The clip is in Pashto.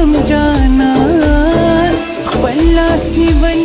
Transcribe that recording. समझाना خپل لاس نیولې